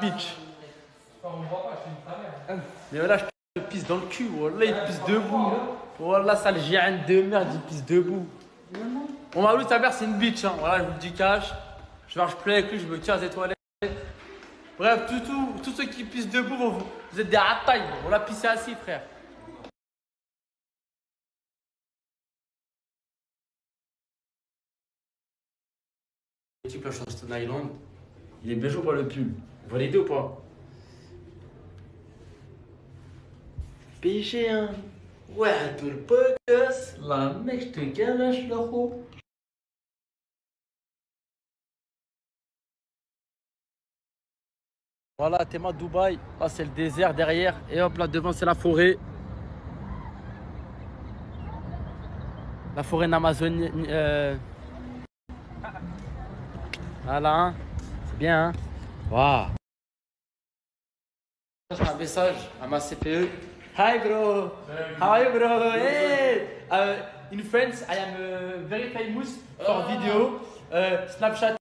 bitch. Mais voilà, je te pisse dans le cul. Wallah, il pisse debout. Wallah, sale géant de merde, il pisse debout. Bon, Malou, ta mère, c'est une bitch. Hein. Voilà, je vous le dis cash. Je marche plus avec lui, je me tire des toilettes. Bref, tout, tout, tous ceux qui pissent debout, vous, vous êtes des ratailles. On l'a pissé assis, frère. Tu peux sur Stone Island. Il est bien chaud pour le pub. Validé ou pas? Péché, hein Ouais, tout le podcast. Là, mec, je te ganache, là, Voilà, Théma Dubaï. Là, c'est le désert derrière. Et hop, là devant, c'est la forêt. La forêt d'Amazonie. Euh... Voilà, hein. c'est bien. Hein Waouh. Un message à ma CPE. Hi bro, how are you bro? Hey, uh, in France, I am uh, very famous for video. Uh, Snapchatter,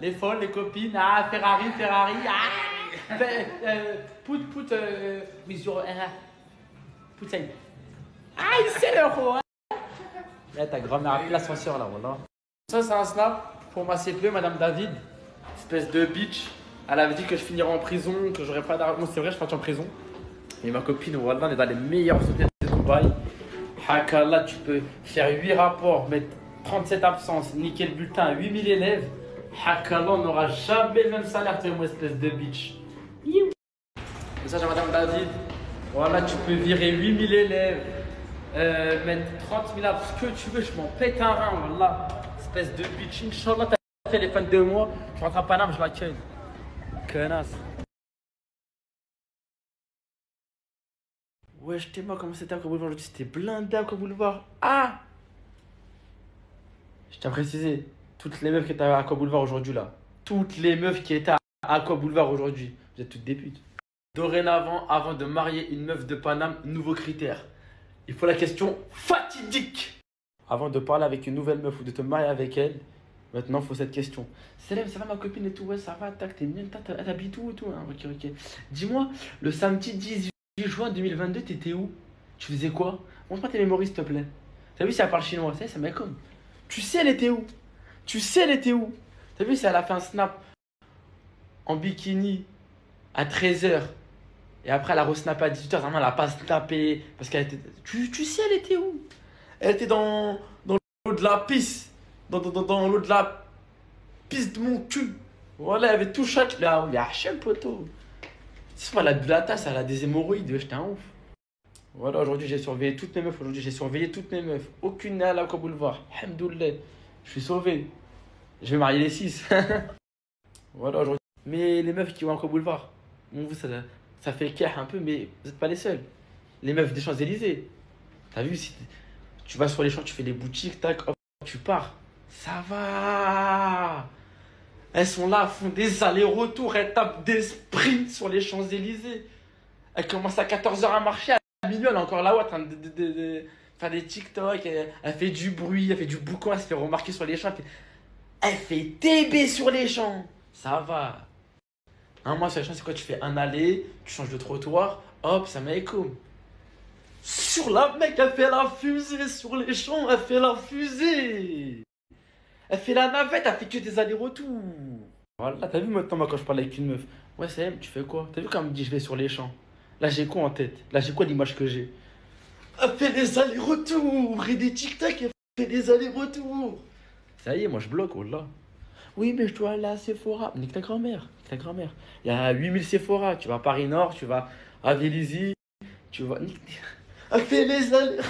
les folles, les copines. Ah, Ferrari, Ferrari. Ah, uh, put, put, uh, with your, uh, put say. Ah, il sait le hein. Là, ta grand-mère a pris l'ascenseur là, voilà. Ça, c'est un snap pour ma CPE, Madame David, espèce de bitch. Elle avait dit que je finirais en prison, que j'aurais pas d'argent. c'est vrai, je suis en prison. Et ma copine, voilà, on est dans les meilleurs hôtels de Dubaï. Hakala, tu peux faire 8 rapports, mettre 37 absences, niquer le bulletin, 8000 élèves. Hakala, on n'aura jamais le même salaire, tu es espèce de bitch. Message à Madame David. Voilà, tu peux virer 8000 élèves, euh, mettre 30 000 absences, ce que tu veux, je m'en pète un rein, voilà espèce de bitch. Inch'Allah, t'as fans de moi. Je rentre à Paname, je l'accueille. Connasse. Wesh, t'es moi comment c'était à Boulevard aujourd'hui? C'était blindé à Boulevard. Ah Je tiens à préciser, toutes les meufs qui étaient à Aqua Boulevard aujourd'hui là, toutes les meufs qui étaient à Aqua Boulevard aujourd'hui, vous êtes toutes des putes. Dorénavant, avant de marier une meuf de Paname, nouveau critère. Il faut la question fatidique avant de parler avec une nouvelle meuf ou de te marier avec elle, maintenant, faut cette question. Célèbre, ça va ma copine et tout, ouais, ça va, tac, t'es mignonne, t'habites où et tout, hein, ok, ok. Dis-moi, le samedi 18 juin 2022, t'étais où? Tu faisais quoi? Montre-moi tes mémories, s'il te plaît. T'as vu si elle parle chinois Ça, ça comme. Tu sais, elle était où? Tu sais, elle était où? T'as vu si elle a fait un snap en bikini à 13h et après elle a re-snappé à 18h, vraiment elle a pas snappé parce qu'elle était. Tu, tu sais, elle était où? Elle était dans, dans l'eau de la piste. Dans, dans, dans l'eau de la piste de mon cul. Voilà, elle avait tout chaque là. Mais Hachem, poteau. C'est pas la de la tasse, elle a des hémorroïdes. J'étais un ouf. Voilà, aujourd'hui j'ai surveillé toutes mes meufs. Aujourd'hui j'ai surveillé toutes mes meufs. Aucune n'est à la Boulevard. Alhamdoulilah. Je suis sauvé. Je vais marier les six. voilà, aujourd'hui. Mais les meufs qui vont à Boulevard, vous, ça, ça fait care un peu, mais vous n'êtes pas les seuls. Les meufs des Champs-Élysées. T'as vu, tu vas sur les champs, tu fais des boutiques, tac, hop, tu pars. Ça va. Elles sont là, font des allers-retours, elles tapent des sprints sur les Champs-Élysées. Elles commencent à 14h à marcher, à minuit, elle est encore là-haut en train de, faire des TikTok. Elle, fait du bruit, elle fait du boucan, elle se fait remarquer sur les champs. Elle fait, TB sur les champs. Ça va. Un mois sur les champs, c'est quoi Tu fais un aller, tu changes de trottoir, hop, ça écho. Sur la mec, elle fait la fusée sur les champs, elle fait la fusée. Elle fait la navette, elle fait que des allers-retours. Voilà, t'as vu maintenant moi quand je parle avec une meuf Ouais, c'est elle, tu fais quoi? T'as vu quand elle me dit je vais sur les champs? Là j'ai quoi en tête? Là j'ai quoi l'image que j'ai? Elle fait des allers-retours et des tic-tac, elle fait des allers-retours. Ça y est, moi je bloque, oh là. Oui, mais je dois aller à Sephora. Nique ta grand-mère, nique ta grand-mère. Il y a 8000 Sephora. Tu vas à Paris Nord, tu vas à Vélizy, tu vas. Elle fait les allers.